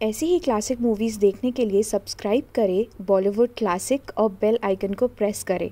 ایسی ہی classic movies دیکھنے کے لیے سبسکرائب کریں بالی ووڈ کلاسک اور بیل آئیکن کو پریس کریں۔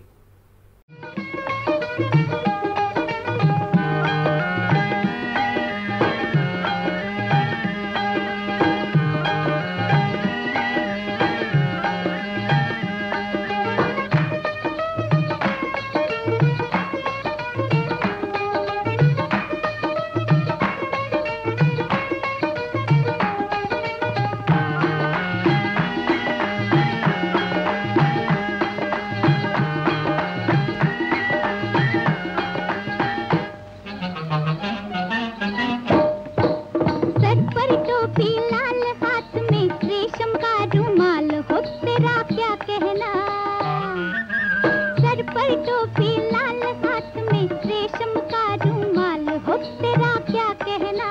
ٹوپی لال ہاتھ میں ریشم کا رومال ہو تیرا کیا کہنا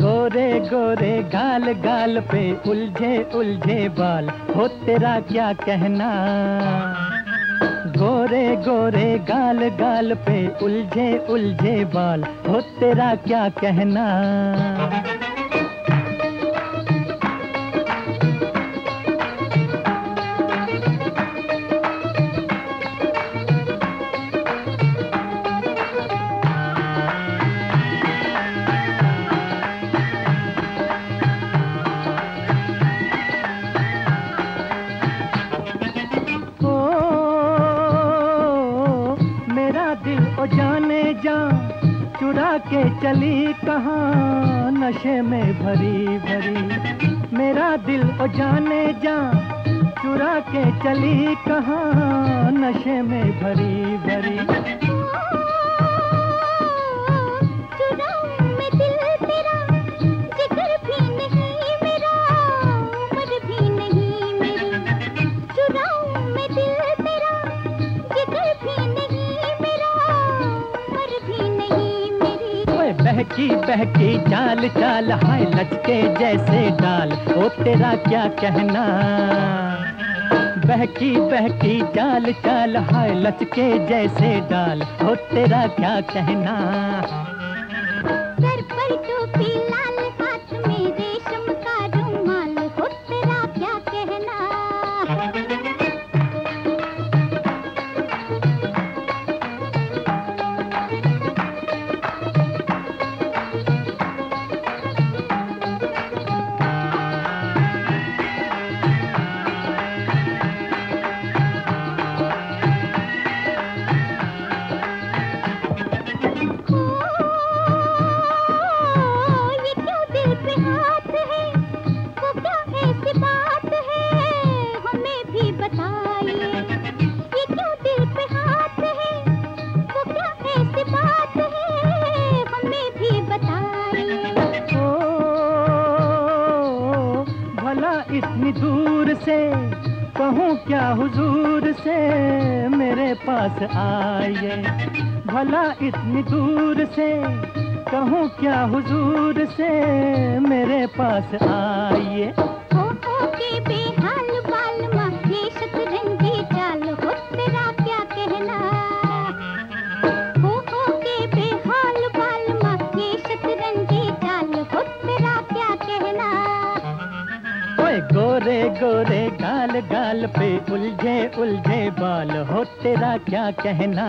گورے گورے گال گال پہ الجھے الجھے بال ہو تیرا کیا کہنا گورے گورے گال گال پہ الجھے الجھے بال ہو تیرا کیا کہنا چرا کے چلی کہاں؟ نشے میں بھری بھری۔ میرا دل او جانے جا چرا کے چلی کہاں؟ نشے میں بھری بھری۔ بہکی بہکی چال چال، ہائے لچکے جیسے ڈال۔ او تیرا کیا کہنا؟ بہکی بہکی چال چال، ہائے لچکے جیسے ڈال۔ او تیرا کیا کہنا؟ اتنی دور سے کہوں کیا حضور سے میرے پاس آئیے؟ بھلا اتنی دور سے کہوں کیا حضور سے میرے پاس آئیے؟ ہر گال پہ الجھے الجھے بال ہو تیرا کیا کہنا؟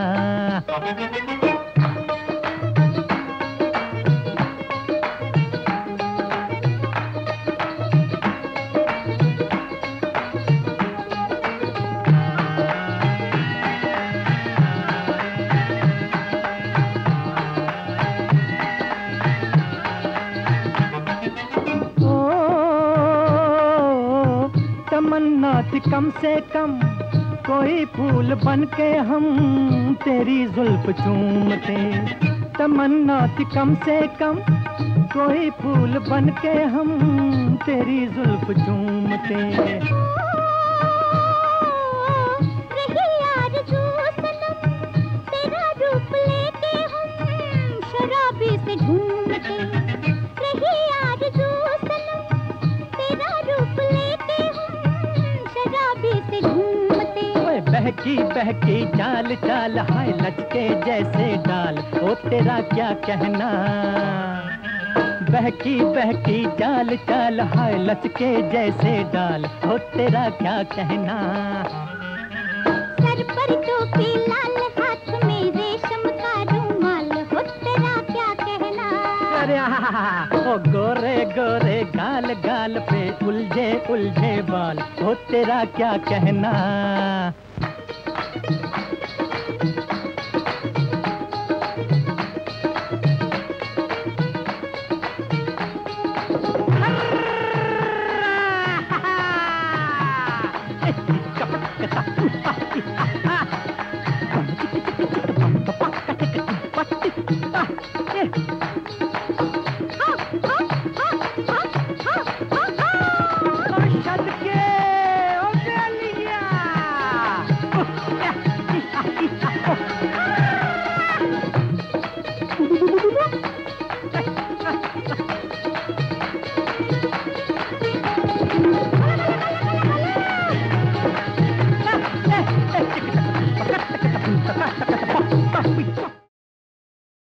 تمنا تھی کم سے کم کوئی پھول بن کے ہم تیری زلف چومتے تمنا تھی کم سے کم کوئی پھول بن کے ہم تیری زلف چومتے جھومتے اوے بہکی بہکی چال چال ہائے لچکے جیسے ڈال۔ او تیرا کیا کہنا؟ بہکی بہکی چال چال ہائے لچکے جیسے ڈال۔ ہو تیرا کیا کہنا؟ سر پر ٹوپی لال ہاتھ او گورے گورے گال گال پہ الجھے الجھے بال ہو تیرا کیا کہنا Ha ha ha!